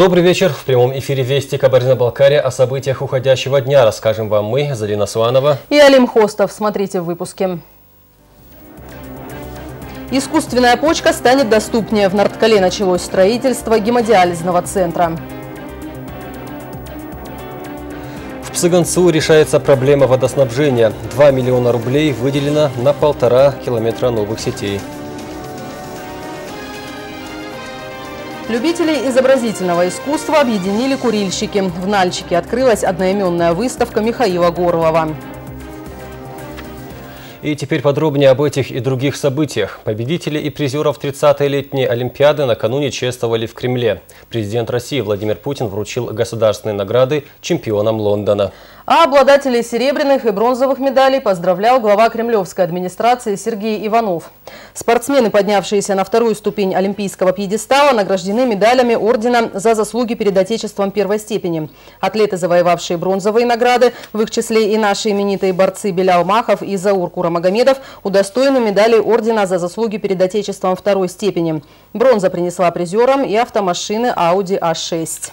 Добрый вечер. В прямом эфире Вести Кабардино-Балкария о событиях уходящего дня расскажем вам мы, Залина Суанова и Алим Хостов. Смотрите в выпуске. Искусственная почка станет доступнее. В Нордкале началось строительство гемодиализного центра. В Псыганцу решается проблема водоснабжения. 2 миллиона рублей выделено на полтора километра новых сетей. Любителей изобразительного искусства объединили курильщики. В Нальчике открылась одноименная выставка Михаила Горлова. И теперь подробнее об этих и других событиях. Победители и призеров 30-й летней Олимпиады накануне чествовали в Кремле. Президент России Владимир Путин вручил государственные награды чемпионам Лондона. А обладателей серебряных и бронзовых медалей поздравлял глава кремлевской администрации Сергей Иванов. Спортсмены, поднявшиеся на вторую ступень олимпийского пьедестала, награждены медалями ордена за заслуги перед Отечеством первой степени. Атлеты, завоевавшие бронзовые награды, в их числе и наши именитые борцы Белял Махов и Заур Курамагомедов, удостоены медалей ордена за заслуги перед Отечеством второй степени. Бронза принесла призерам и автомашины Audi A6.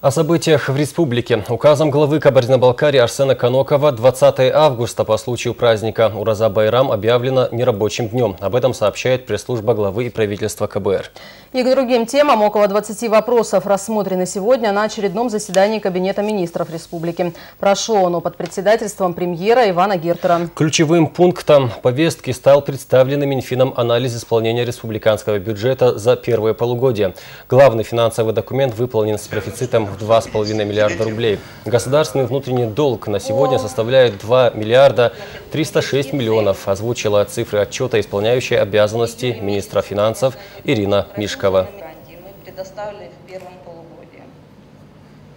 О событиях в республике. Указом главы Кабардино-Балкарии Арсена Канокова 20 августа по случаю праздника Ураза Байрам объявлено нерабочим днем. Об этом сообщает пресс-служба главы и правительства КБР. И к другим темам около 20 вопросов рассмотрены сегодня на очередном заседании Кабинета министров республики. Прошло оно под председательством премьера Ивана Гертера. Ключевым пунктом повестки стал представленный Минфином анализ исполнения республиканского бюджета за первое полугодие. Главный финансовый документ выполнен с профицитом в 2,5 миллиарда рублей. Государственный внутренний долг на сегодня составляет 2 миллиарда 306 миллионов, озвучила цифры отчета исполняющей обязанности министра финансов Ирина Мишкова.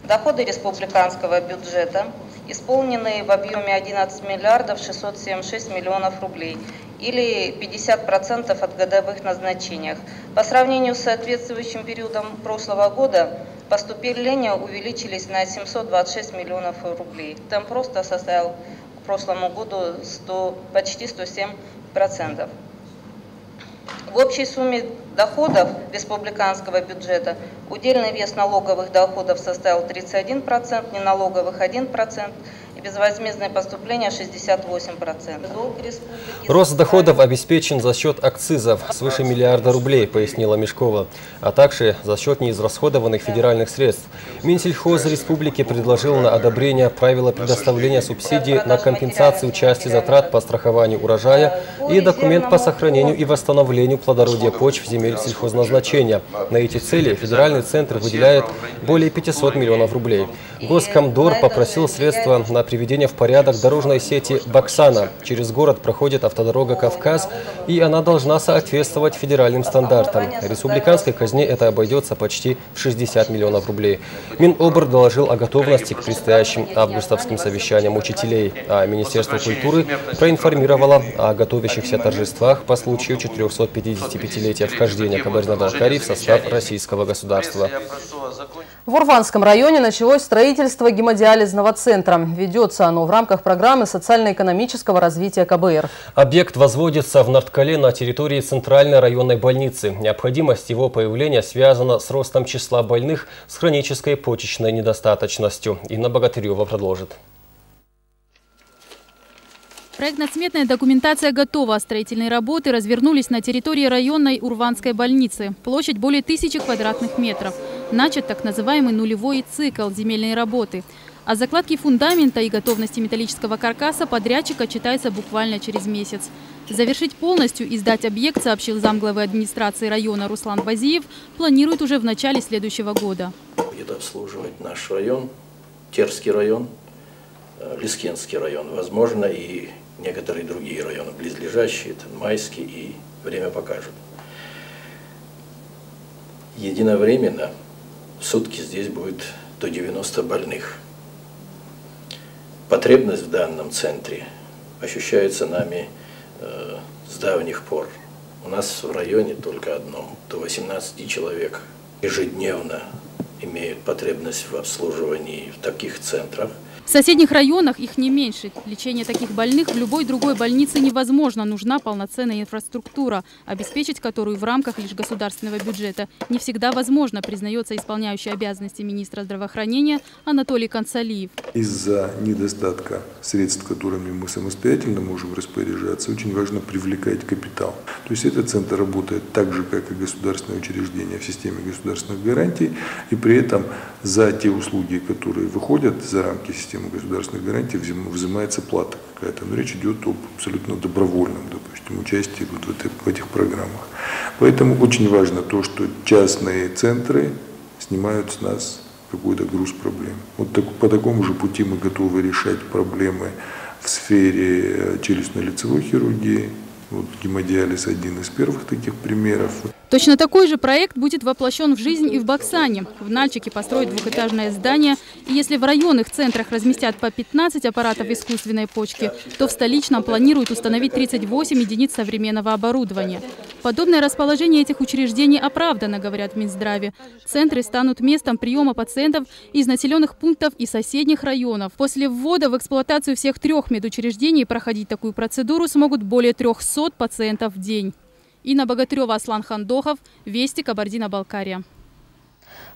Доходы республиканского бюджета исполнены в объеме 11 миллиардов 676 миллионов рублей или 50% от годовых назначениях. По сравнению с соответствующим периодом прошлого года поступления увеличились на 726 миллионов рублей. Темп просто составил к прошлому году 100, почти 107 процентов. В общей сумме доходов республиканского бюджета удельный вес налоговых доходов составил 31%, неналоговых 1%, безвозмездные поступления 68%. Рост доходов обеспечен за счет акцизов свыше миллиарда рублей, пояснила Мешкова, а также за счет неизрасходованных федеральных средств. Минсельхоз республики предложил на одобрение правила предоставления субсидий на компенсацию части затрат по страхованию урожая и документ по сохранению и восстановлению плодородия почв земель сельхозназначения. На эти цели федеральный центр выделяет более 500 миллионов рублей. Госкомдор попросил средства на приведения в порядок дорожной сети Баксана. Через город проходит автодорога «Кавказ», и она должна соответствовать федеральным стандартам. Республиканской казне это обойдется почти в 60 миллионов рублей. Минобр доложил о готовности к предстоящим августовским совещаниям учителей, а Министерство культуры проинформировало о готовящихся торжествах по случаю 455-летия вхождения Кабардино-Балкарии в состав российского государства. В Урванском районе началось строительство гемодиализного центра. Ведется оно в рамках программы социально-экономического развития КБР. Объект возводится в Нордкале на территории Центральной районной больницы. Необходимость его появления связана с ростом числа больных с хронической почечной недостаточностью. Инна Богатырева продолжит. Проектно-сметная документация готова. Строительные работы развернулись на территории районной Урванской больницы. Площадь более тысячи квадратных метров. Начат так называемый нулевой цикл земельной работы. О закладке фундамента и готовности металлического каркаса подрядчик отчитается буквально через месяц. Завершить полностью и сдать объект, сообщил замглавы администрации района Руслан Базиев, планирует уже в начале следующего года. Будет обслуживать наш район, Терский район, э, Лискенский район, возможно, и некоторые другие районы близлежащие, это Майский, и время покажет. Единовременно сутки здесь будет до 90 больных. Потребность в данном центре ощущается нами э, с давних пор. У нас в районе только одном, до 18 человек ежедневно имеют потребность в обслуживании в таких центрах – В соседних районах их не меньше. Лечение таких больных в любой другой больнице невозможно. Нужна полноценная инфраструктура, обеспечить которую в рамках лишь государственного бюджета не всегда возможно, признается исполняющий обязанности министра здравоохранения Анатолий Концалиев. Из-за недостатка средств, которыми мы самостоятельно можем распоряжаться, очень важно привлекать капитал. То есть этот центр работает так же, как и государственное учреждение в системе государственных гарантий, и при этом за те услуги, которые выходят за рамки системы государственных гарантий, взимается плата какая-то. Но речь идет об абсолютно добровольном, допустим, участии вот в этих программах. Поэтому очень важно то, что частные центры снимают с нас какой-то груз проблем. Вот так, по такому же пути мы готовы решать проблемы в сфере челюстно-лицевой хирургии, вот гемодиализ один из первых таких примеров. Точно такой же проект будет воплощен в жизнь и в Баксане. В Нальчике построят двухэтажное здание. И если в районных центрах разместят по 15 аппаратов искусственной почки, то в столичном планируют установить 38 единиц современного оборудования. Подобное расположение этих учреждений оправдано, говорят в Минздраве. Центры станут местом приема пациентов из населенных пунктов и соседних районов. После ввода в эксплуатацию всех трех медучреждений проходить такую процедуру смогут более 300 пациентов в день. Инна Богатырева, Аслан Хандохов, Вести, Кабардино-Балкария.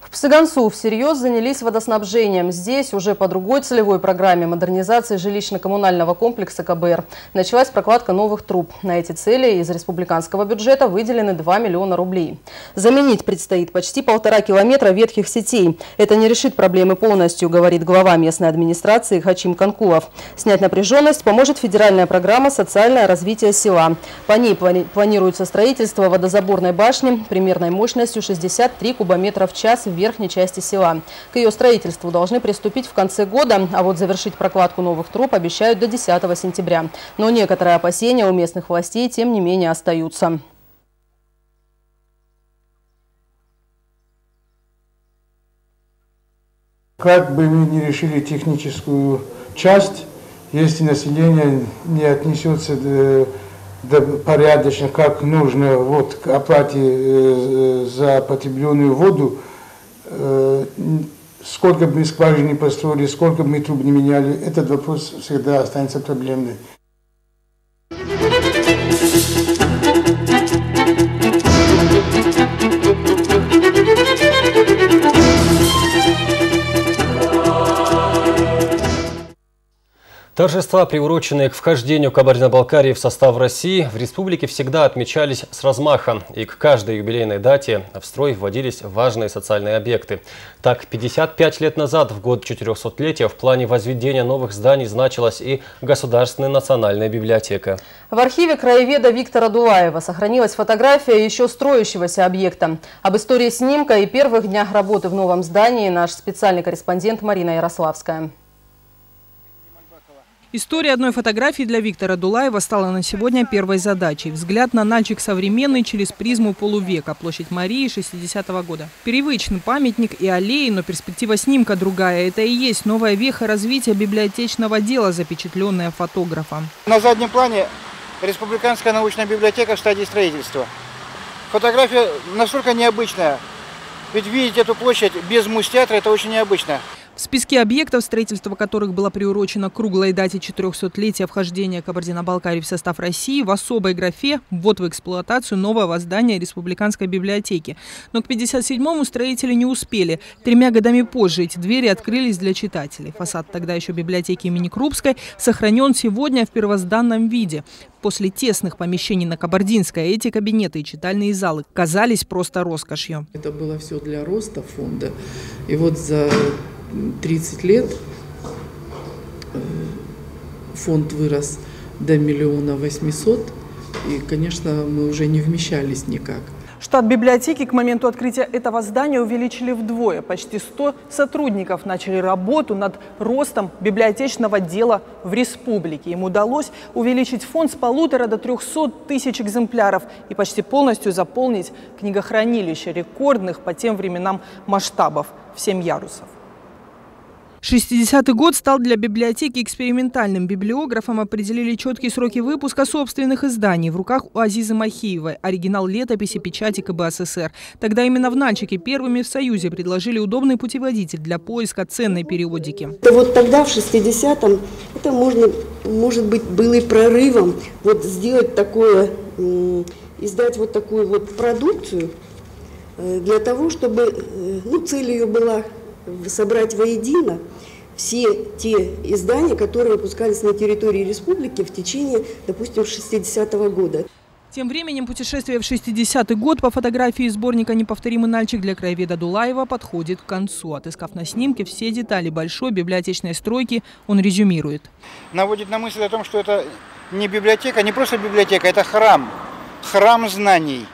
В Псыганцу всерьез занялись водоснабжением. Здесь уже по другой целевой программе модернизации жилищно-коммунального комплекса КБР началась прокладка новых труб. На эти цели из республиканского бюджета выделены 2 миллиона рублей. Заменить предстоит почти полтора километра ветхих сетей. Это не решит проблемы полностью, говорит глава местной администрации Хачим Конкулов. Снять напряженность поможет федеральная программа «Социальное развитие села». По ней планируется строительство водозаборной башни примерной мощностью 63 кубометра в час в верхней части села. К ее строительству должны приступить в конце года, а вот завершить прокладку новых труб обещают до 10 сентября. Но некоторые опасения у местных властей, тем не менее, остаются. Как бы мы ни решили техническую часть, если население не отнесется до порядочно, как нужно вот, к оплате э, за потребленную воду, Э, сколько бы мы скважин не построили, сколько бы мы труб не меняли, этот вопрос всегда останется проблемным. Торжества, приуроченные к вхождению Кабардино-Балкарии в состав России, в республике всегда отмечались с размахом, и к каждой юбилейной дате в строй вводились важные социальные объекты. Так, 55 лет назад, в год 400-летия, в плане возведения новых зданий значилась и Государственная национальная библиотека. В архиве краеведа Виктора Дулаева сохранилась фотография еще строящегося объекта. Об истории снимка и первых днях работы в новом здании наш специальный корреспондент Марина Ярославская. История одной фотографии для Виктора Дулаева стала на сегодня первой задачей. Взгляд на Нальчик современный через призму полувека, площадь Марии 60-го года. Привычный памятник и аллеи, но перспектива снимка другая. Это и есть новая веха развития библиотечного дела, запечатленная фотографом. На заднем плане Республиканская научная библиотека в стадии строительства. Фотография настолько необычная. Ведь видеть эту площадь без муз-театра – это очень необычно. В списке объектов, строительство которых было приурочено круглой дате 400-летия вхождения Кабардино-Балкарии в состав России, в особой графе «Ввод в эксплуатацию нового здания Республиканской библиотеки». Но к 57-му строители не успели. Тремя годами позже эти двери открылись для читателей. Фасад тогда еще библиотеки имени Крупской сохранен сегодня в первозданном виде. После тесных помещений на Кабардинской эти кабинеты и читальные залы казались просто роскошью. Это было все для роста фонда. И вот за 30 лет э, фонд вырос до миллиона восьмисот, и, конечно, мы уже не вмещались никак. Штат библиотеки к моменту открытия этого здания увеличили вдвое. Почти 100 сотрудников начали работу над ростом библиотечного дела в республике. Им удалось увеличить фонд с полутора до 300 тысяч экземпляров и почти полностью заполнить книгохранилище рекордных по тем временам масштабов в 7 ярусов. 60-й год стал для библиотеки экспериментальным. Библиографам определили четкие сроки выпуска собственных изданий. В руках у Азизы Махиевой оригинал летописи печати КБ СССР. Тогда именно в Нальчике первыми в Союзе предложили удобный путеводитель для поиска ценной периодики. Это вот тогда, в 60-м, это можно, может быть, было и прорывом вот сделать такое, издать вот такую вот продукцию э, для того, чтобы, э, ну, цель ее была собрать воедино все те издания, которые выпускались на территории республики в течение, допустим, 60-го года. Тем временем путешествие в 60-й год по фотографии сборника «Неповторимый нальчик» для краеведа Дулаева подходит к концу. Отыскав на снимке все детали большой библиотечной стройки, он резюмирует. Наводит на мысль о том, что это не библиотека, не просто библиотека, это храм. Храм знаний,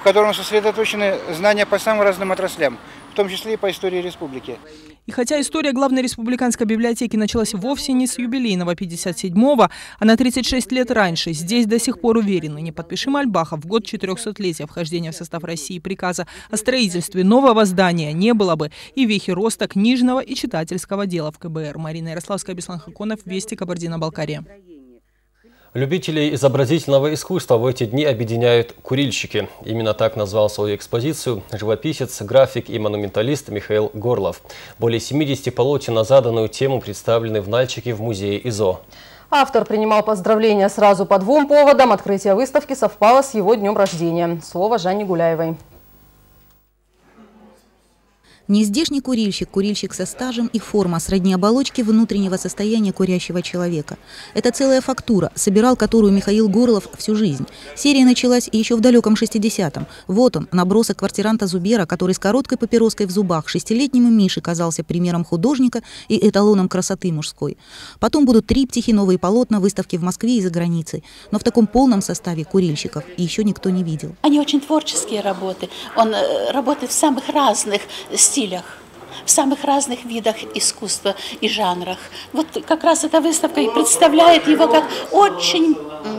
в котором сосредоточены знания по самым разным отраслям в том числе и по истории республики. И хотя история главной республиканской библиотеки началась вовсе не с юбилейного 57-го, а на 36 лет раньше, здесь до сих пор уверены, не подпишем Альбаха в год 400-летия вхождения в состав России приказа о строительстве нового здания не было бы и вехи роста книжного и читательского дела в КБР. Марина Ярославская, Беслан Хаконов, Вести, Кабардино-Балкария. Любителей изобразительного искусства в эти дни объединяют курильщики. Именно так назвал свою экспозицию живописец, график и монументалист Михаил Горлов. Более 70 полотен на заданную тему представлены в Нальчике в музее ИЗО. Автор принимал поздравления сразу по двум поводам. Открытие выставки совпало с его днем рождения. Слово Жанне Гуляевой. Нездешний курильщик, курильщик со стажем и форма сродни оболочки внутреннего состояния курящего человека. Это целая фактура, собирал которую Михаил Горлов всю жизнь. Серия началась еще в далеком 60-м. Вот он, набросок квартиранта Зубера, который с короткой папироской в зубах шестилетнему Мише казался примером художника и эталоном красоты мужской. Потом будут триптихи, новые полотна, выставки в Москве и за границей. Но в таком полном составе курильщиков еще никто не видел. Они очень творческие работы. Он э, работает в самых разных стилях стилях, в самых разных видах искусства и жанрах. Вот как раз эта выставка и представляет его как очень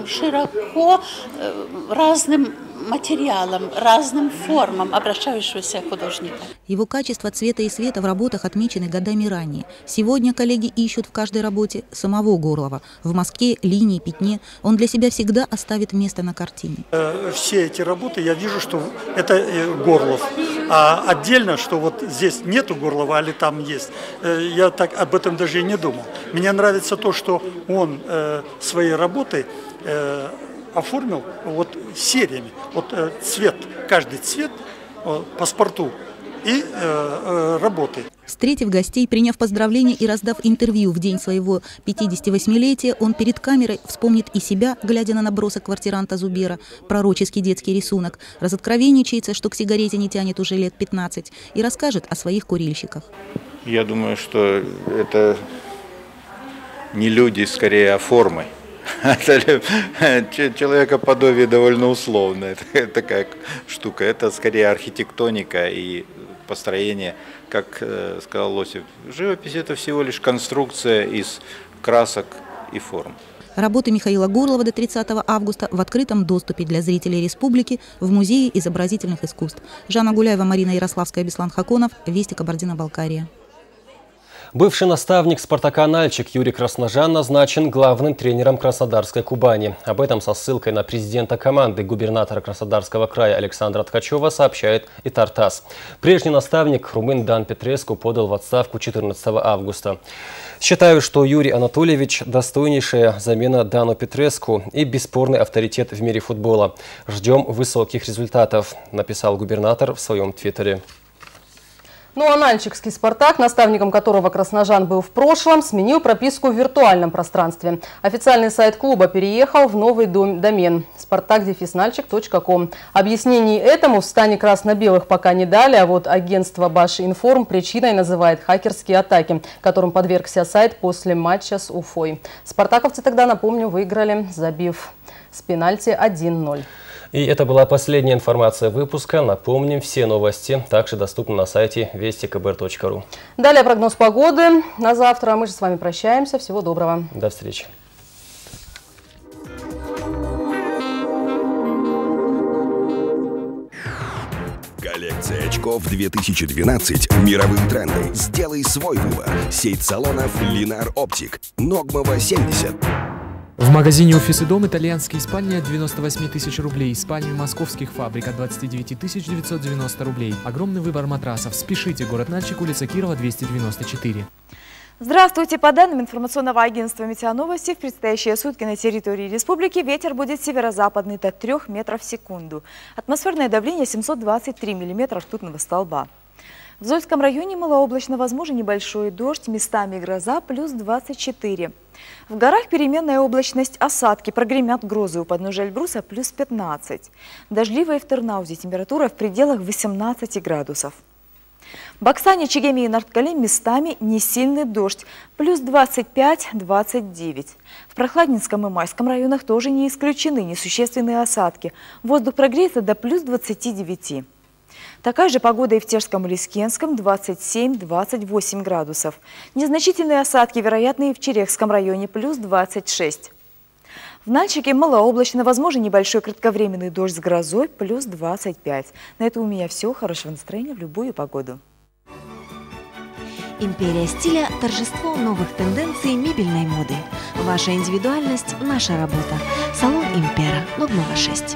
широко э, разным материалам, разным формам обращающегося художника. Его качество цвета и света в работах отмечены годами ранее. Сегодня коллеги ищут в каждой работе самого Горлова. В Москве, линии, пятне. Он для себя всегда оставит место на картине. Э, все эти работы я вижу, что это э, Горлов. А отдельно, что вот здесь нету Горлова, или там есть, э, я так об этом даже и не думал. Мне нравится то, что он своей работой оформил вот сериями. Вот э, цвет, каждый цвет э, паспорту и э, э, работы. Встретив гостей, приняв поздравления и раздав интервью в день своего 58-летия, он перед камерой вспомнит и себя, глядя на набросок квартиранта Зубера, пророческий детский рисунок, разоткровенничается, что к сигарете не тянет уже лет 15, и расскажет о своих курильщиках. Я думаю, что это не люди, скорее, а формы. Человекоподобие довольно условная такая штука. Это скорее архитектоника и построение, как э, сказал Лосев. Живопись – это всего лишь конструкция из красок и форм. Работы Михаила Горлова до 30 августа в открытом доступе для зрителей республики в Музее изобразительных искусств. Жанна Гуляева, Марина Ярославская, Беслан Хаконов, Вести Кабардино-Балкария. Бывший наставник «Спартака» Нальчик Юрий Красножан назначен главным тренером Краснодарской Кубани. Об этом со ссылкой на президента команды губернатора Краснодарского края Александра Ткачева сообщает и Тартас. Прежний наставник румын Дан Петреску подал в отставку 14 августа. Считаю, что Юрий Анатольевич – достойнейшая замена Дану Петреску и бесспорный авторитет в мире футбола. Ждем высоких результатов, написал губернатор в своем твиттере. Ну а Нальчикский «Спартак», наставником которого Красножан был в прошлом, сменил прописку в виртуальном пространстве. Официальный сайт клуба переехал в новый домен спартак-нальчик.ком. Объяснений этому в стане красно-белых пока не дали, а вот агентство Баш Информ причиной называет хакерские атаки, которым подвергся сайт после матча с Уфой. Спартаковцы тогда, напомню, выиграли, забив с пенальти 1-0. И это была последняя информация выпуска. Напомним, все новости также доступны на сайте вестикбр.ру. Далее прогноз погоды на завтра. Мы же с вами прощаемся. Всего доброго. До встречи. Коллекция очков 2012. Мировые тренды. Сделай свой выбор. Сеть салонов Линар Оптик. Ногмова 70. В магазине «Офис и дом» итальянские спальни от 98 тысяч рублей, спальни московских фабрик от 29 990 рублей. Огромный выбор матрасов. Спешите, город Нальчик, улица Кирова, 294. Здравствуйте! По данным информационного агентства «Метеоновости», в предстоящие сутки на территории республики ветер будет северо-западный до 3 метров в секунду. Атмосферное давление 723 миллиметра ртутного столба. В Зольском районе малооблачно возможен небольшой дождь, местами гроза плюс 24. В горах переменная облачность, осадки, прогремят грозы у подножия Эльбруса плюс 15. Дождливая в Тернаузе температура в пределах 18 градусов. В Баксане, Чегеме и Нарткале местами несильный дождь, плюс 25-29. В Прохладнинском и Майском районах тоже не исключены несущественные осадки. Воздух прогреется до плюс 29. Такая же погода и в Тежском и Лискенском 27-28 градусов. Незначительные осадки вероятны и в Черехском районе плюс 26. В Нальчике малооблачно, возможен небольшой кратковременный дождь с грозой, плюс 25. На это у меня все. Хорошего настроения в любую погоду. Империя стиля – торжество новых тенденций мебельной моды. Ваша индивидуальность – наша работа. Салон Импера, Ногмова 6.